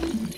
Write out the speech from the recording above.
you